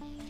Bye.